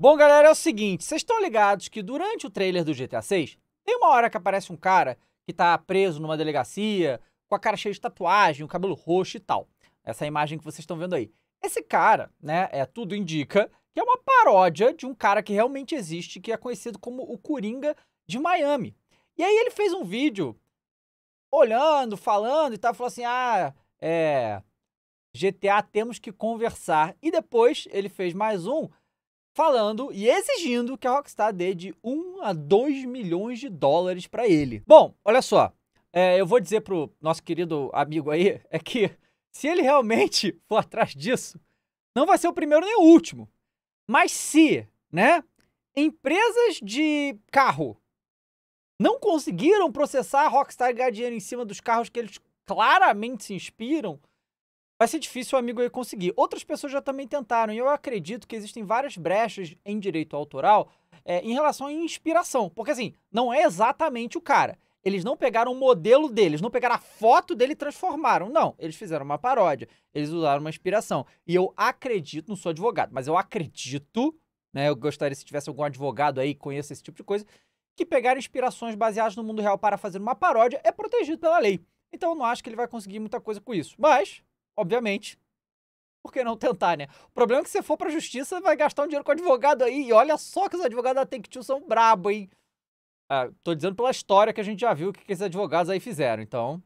Bom, galera, é o seguinte, vocês estão ligados que durante o trailer do GTA 6, tem uma hora que aparece um cara que tá preso numa delegacia, com a cara cheia de tatuagem, o cabelo roxo e tal. Essa imagem que vocês estão vendo aí. Esse cara, né, é tudo indica que é uma paródia de um cara que realmente existe, que é conhecido como o Coringa de Miami. E aí ele fez um vídeo olhando, falando e tal, falou assim: "Ah, é GTA temos que conversar". E depois ele fez mais um falando e exigindo que a Rockstar dê de 1 a 2 milhões de dólares para ele. Bom, olha só, é, eu vou dizer pro nosso querido amigo aí, é que se ele realmente for atrás disso, não vai ser o primeiro nem o último. Mas se, né, empresas de carro não conseguiram processar a Rockstar e ganhar dinheiro em cima dos carros que eles claramente se inspiram, vai ser difícil o amigo aí conseguir. Outras pessoas já também tentaram, e eu acredito que existem várias brechas em direito autoral é, em relação à inspiração. Porque assim, não é exatamente o cara. Eles não pegaram o modelo deles, não pegaram a foto dele e transformaram. Não, eles fizeram uma paródia. Eles usaram uma inspiração. E eu acredito, não sou advogado, mas eu acredito, né? Eu gostaria se tivesse algum advogado aí que conheça esse tipo de coisa, que pegar inspirações baseadas no mundo real para fazer uma paródia é protegido pela lei. Então eu não acho que ele vai conseguir muita coisa com isso. Mas obviamente. Por que não tentar, né? O problema é que se for pra justiça, vai gastar um dinheiro com advogado aí. E olha só que os advogados da Take-Two são brabo, hein? Ah, tô dizendo pela história que a gente já viu o que, que esses advogados aí fizeram. Então,